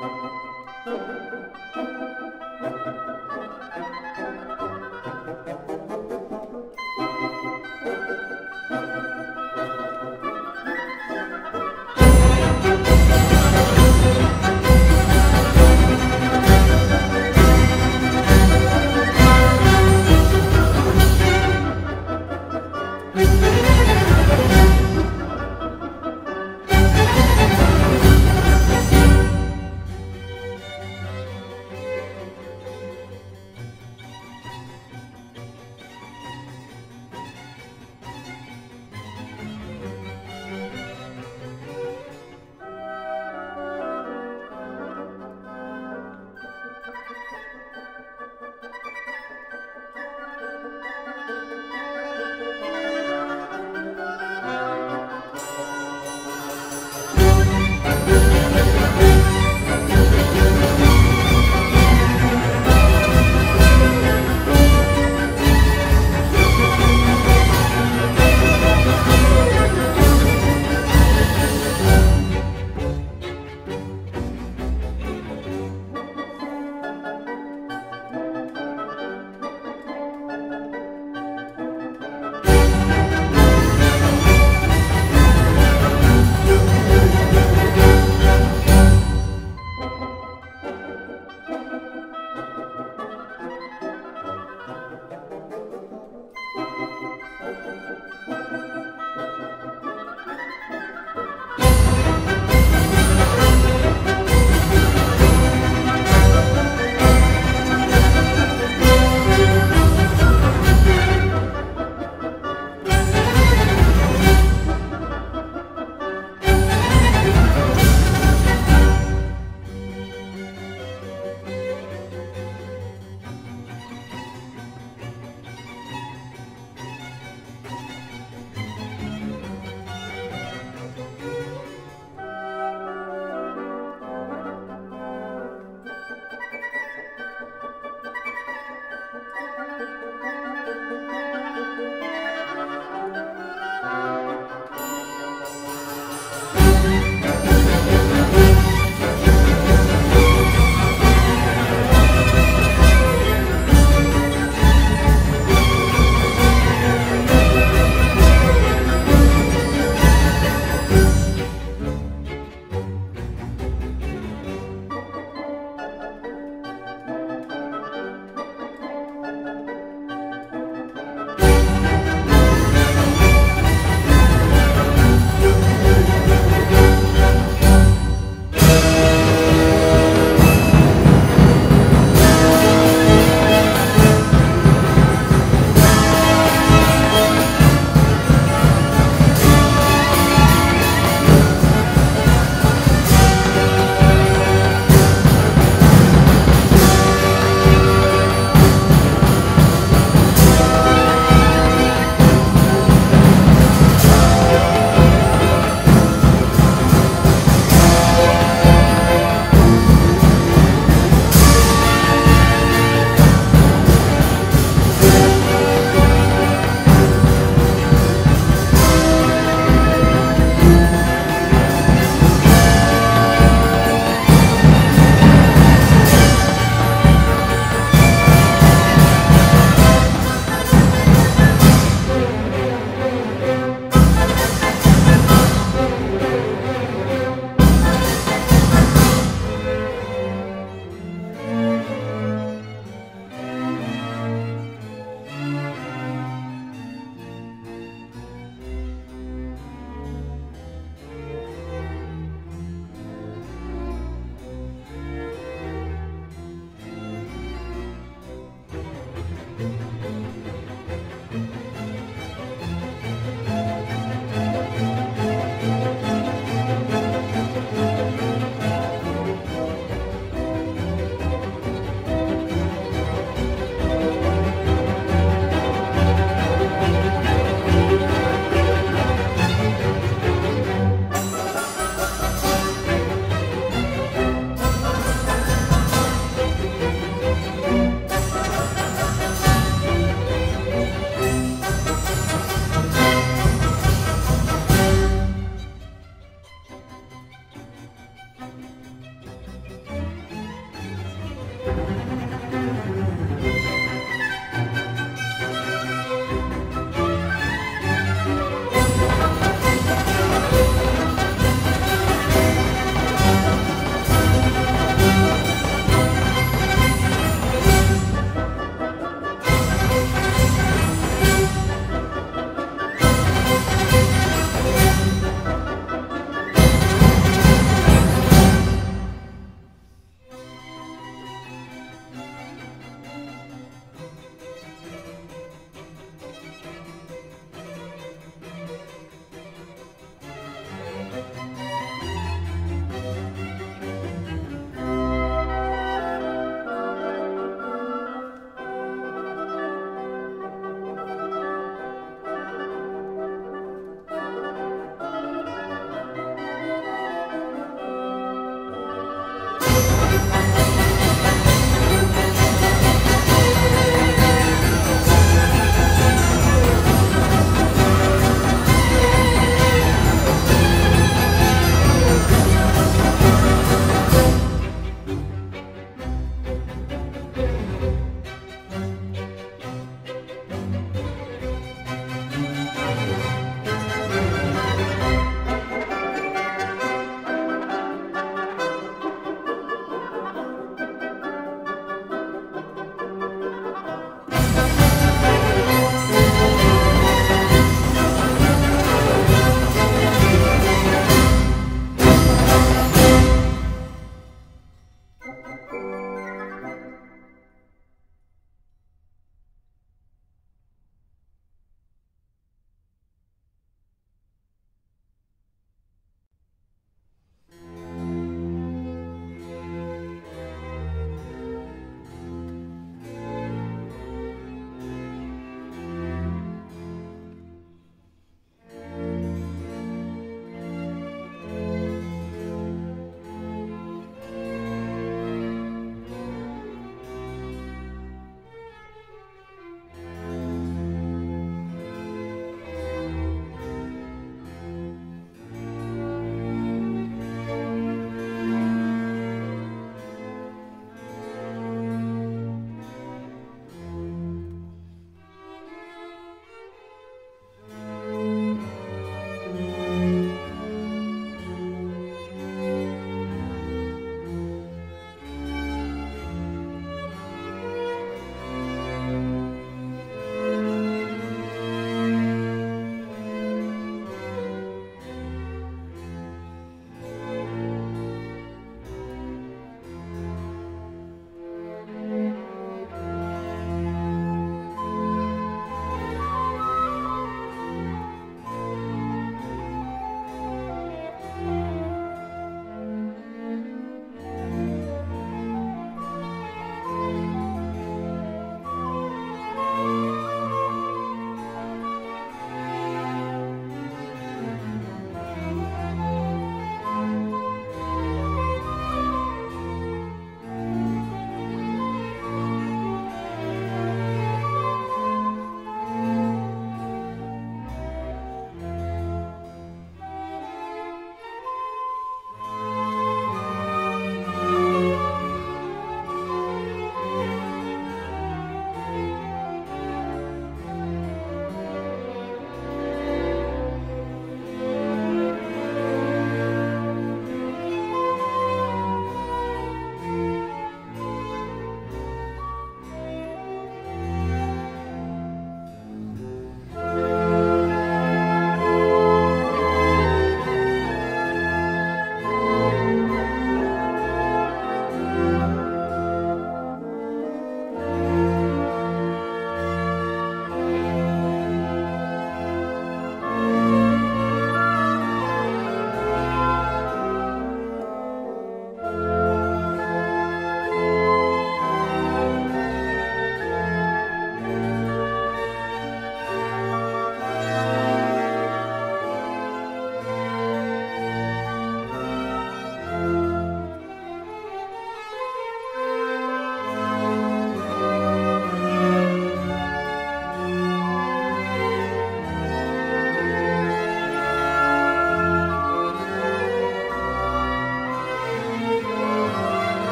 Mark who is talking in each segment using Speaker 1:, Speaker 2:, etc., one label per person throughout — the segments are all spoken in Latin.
Speaker 1: Thank
Speaker 2: you.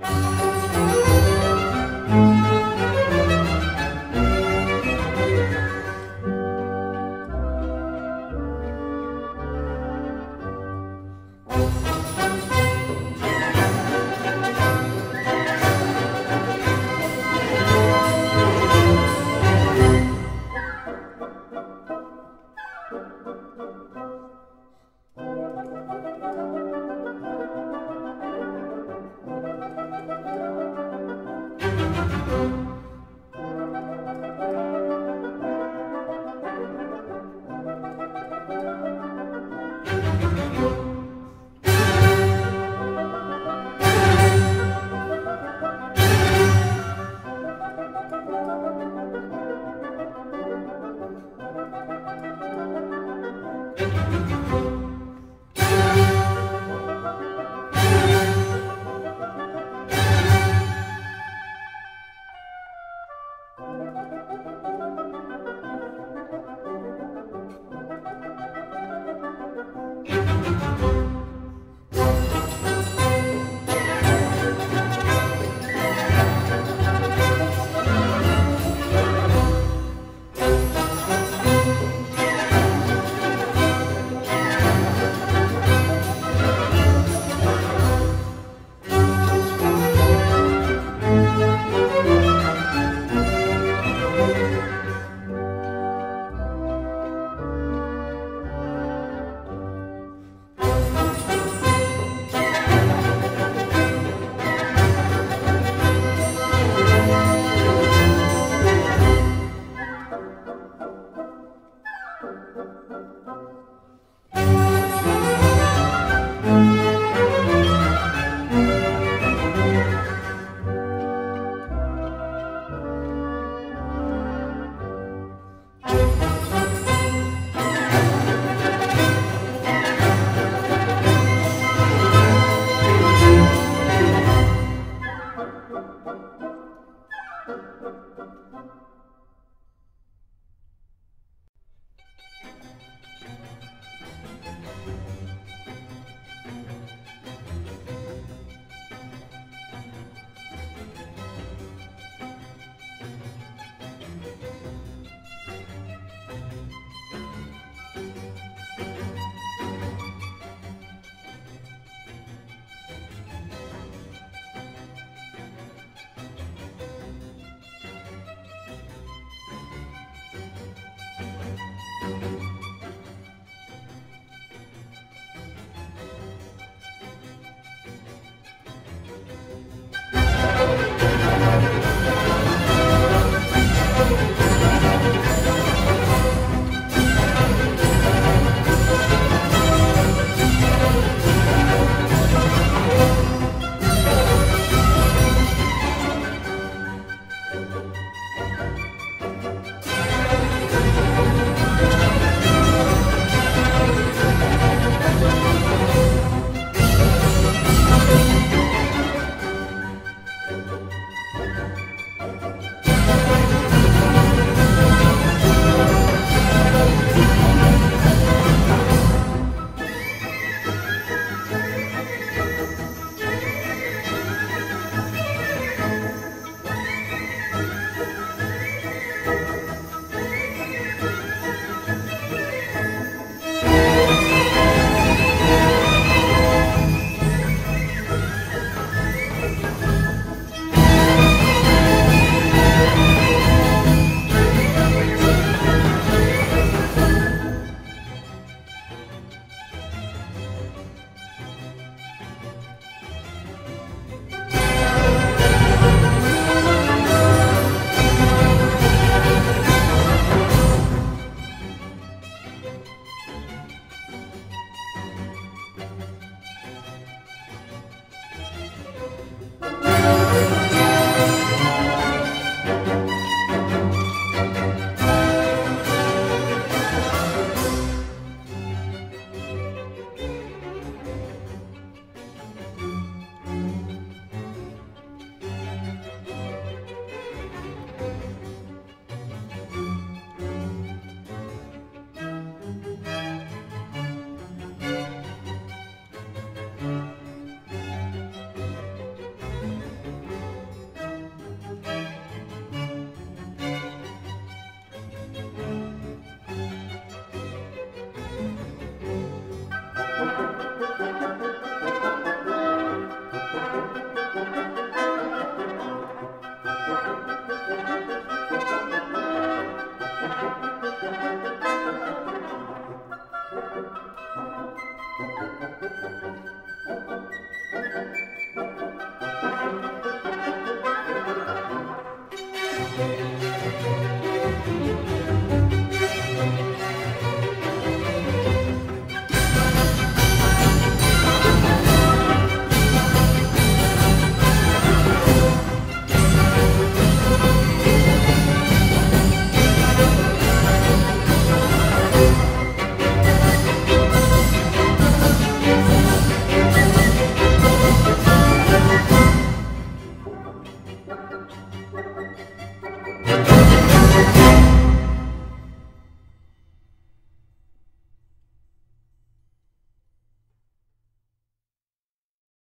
Speaker 3: Música Thank you.